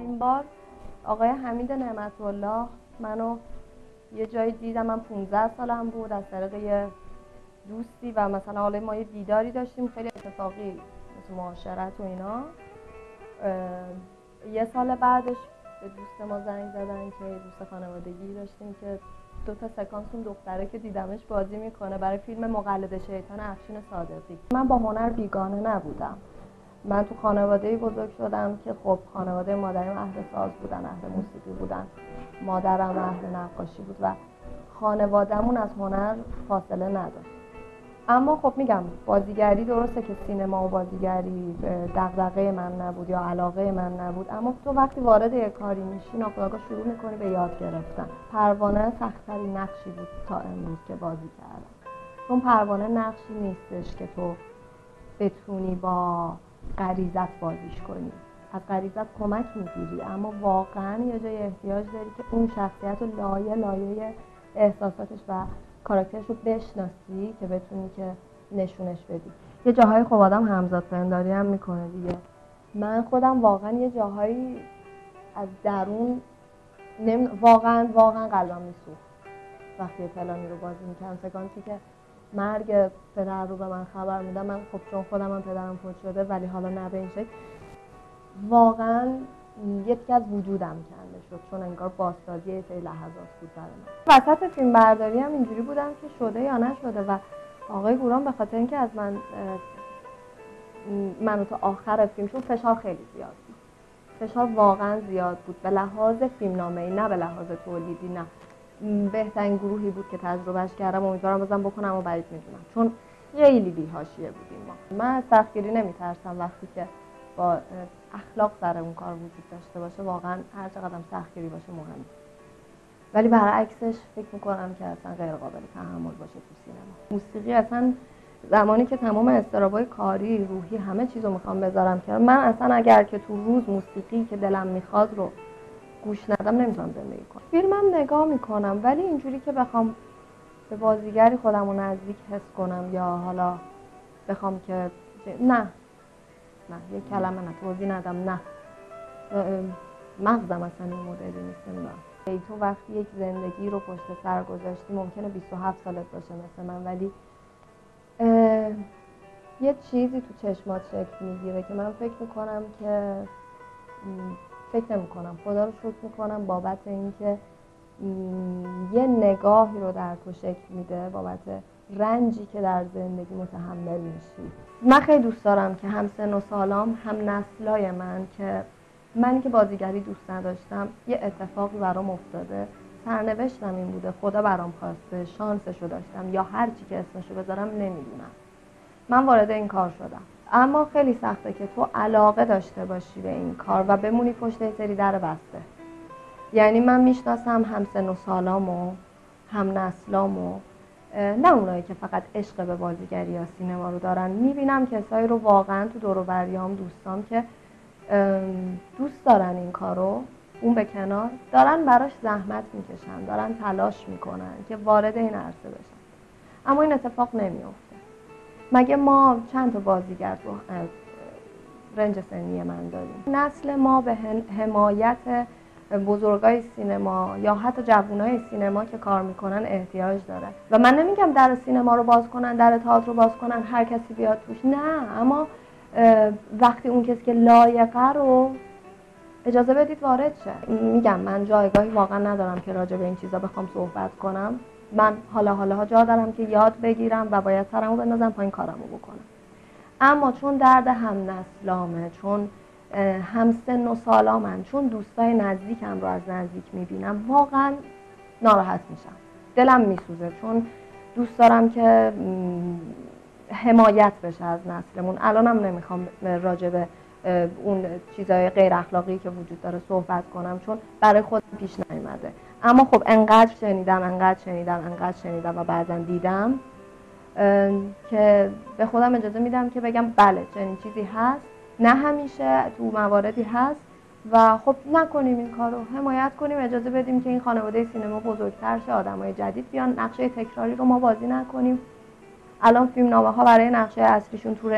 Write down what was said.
اولین بار آقای حمید نعمت الله منو یه جایی دیدم من 15 سالم بود از طریق یه دوستی و مثلا حالا ما یه دیداری داشتیم خیلی اتفاقی مثل معاشرت و اینا. یه سال بعدش به دوست ما زنگ زدن که دوست خانوادگی داشتیم که دو تا سکانس اون دختره که دیدمش بازی می‌کنه برای فیلم مقلد شیطان افشین صادقی. من با هنر بیگانه نبودم. من تو خانواده بزرگ شدم که خب خانواده مادرم اهل ساز بودن اهل موسیقی بودن. مادرم اهل نقاشی بود و خانوادهمون از هنر فاصله نداشت. اما خب میگم بازیگری درسته که سینما و بازیگری دغدغه من نبود یا علاقه من نبود اما تو وقتی وارد یک کاری میشی ناخودآگاه شروع می‌کنی به یاد گرفتن. پروانه سختترین نقشی بود تا امروز که بازی کردم. چون پروانه نقشی نیستش که تو بتونی با غریزت بازیش کنی. از غریزت کمک می‌گیری. اما واقعا یه جای احتیاج داری که اون شخصیت رو لایه لایه احساساتش و کاراکترش رو بشناسی که بتونی که نشونش بدی. یه جاهای خب آدم همزاد پنداری هم می‌کنه دیگه. من خودم واقعا یه جاهایی از درون نم... واقعا واقعا قلبم میسوخت. وقتی پلانی رو بازی می‌کردم. سکانسی که مرگ پدر رو به من خبر میدم من خب چون خودم هم پدرم فوت شده ولی حالا نه به این شکل. واقعا یکی از وجودم کنده شد چون انگار بازسازی یه سری لحظات بود برای من. وسط فیلم برداری هم اینجوری بودم که شده یا نشده و آقای گوران به خاطر اینکه از من منو تا آخر فیلم چون فشار خیلی زیاد بود. فشار واقعا زیاد بود. به لحاظ فیلم نامه نه به لحاظ تولیدی نه. بهترین گروهی بود که تجربهش کردم امیدوارم بازم بکنم و بعید می‌دونم. چون خیلی بیهاشیه بودیم ما. من از سختگیری نمیترسم وقتی که با اخلاق سر اون کار وجود داشته باشه. واقعا هر چقدر سختگیری باشه مهم ولی برعکسش فکر می‌کنم که اصلا غیر قابل تحمل باشه تو سینما. موسیقی اصلا زمانی که تمام استرابای کاری روحی همه چیزو می‌خوام بذارم که من اصلا اگر که تو روز موسیقی که دلم می‌خواد رو گوش ندم نمی‌تونم زندگی کنم. فیلمم نگاه می‌کنم ولی اینجوری که بخوام به بازیگری خودم رو نزدیک حس کنم یا حالا بخوام که نه نه یه کلمه نه توضیح ندم نه. مغزم اصلا این مدلی نیست نمی‌دونم. تو وقتی یک زندگی رو پشت سر گذاشتی ممکنه 27 سالت باشه مثل من ولی یه چیزی تو چشمات شکل می‌گیره که من فکر می‌کنم که فکر نمی کنم. خدا رو شکر می‌کنم بابت اینکه یه نگاهی رو در تو شکل میده بابت رنجی که در زندگی متحمل میشی. من خیلی دوست دارم که هم سن و سالام هم نسلای من که من که بازیگری دوست نداشتم یه اتفاقی برام افتاده. سرنوشتم این بوده خدا برام خواسته شانسشو داشتم یا هر چی که اسمشو بذارم نمی‌دونم. من وارد این کار شدم. اما خیلی سخته که تو علاقه داشته باشی به این کار و بمونی پشت سری در بسته. یعنی من می‌شناسم هم سن و سالامو هم نسلامو نه اونایی که فقط عشق به بازیگری یا سینما رو دارن. می‌بینم کسایی رو واقعا تو دور و دوستام که دوست دارن این کارو اون به کنار. دارن براش زحمت می‌کشن دارن تلاش می‌کنن که وارد این عرصه بشن. اما این اتفاق نمیافته. مگه ما چند تا بازیگر تو رنج سنی من داریم؟ نسل ما به حمایت بزرگای سینما یا حتی جوانای سینما که کار می‌کنن احتیاج داره. و من نمیگم در سینما رو باز کنن در تئاتر رو باز کنن هر کسی بیاد توش. نه اما وقتی اون کسی که لایقه رو اجازه بدید وارد شه. میگم من جایگاهی واقعا ندارم که راجع به این چیزا بخوام صحبت کنم. من حالا حالا جا دارم که یاد بگیرم و باید سرمو بندازم پایین کارمو بکنم. اما چون درد هم نسلامه چون هم سن و سالامن چون دوستای نزدیکم رو از نزدیک می‌بینم واقعا ناراحت میشم. دلم میسوزه چون دوست دارم که حمایت بشه از نسلمون. الانم نمی‌خوام راجع به اون چیزای غیر اخلاقی که وجود داره صحبت کنم چون برای خود پیش نیومده. اما خب انقدر شنیدم انقدر شنیدم انقدر شنیدم و بعضا دیدم که به خودم اجازه میدم که بگم بله چنین چیزی هست. نه همیشه تو مواردی هست و خب نکنیم این کارو. حمایت کنیم اجازه بدیم که این خانواده سینما بزرگتر شه آدمای جدید بیان نقشه تکراری رو ما بازی نکنیم. الان فیلم نامه ها برای نقشه اصلیشون تو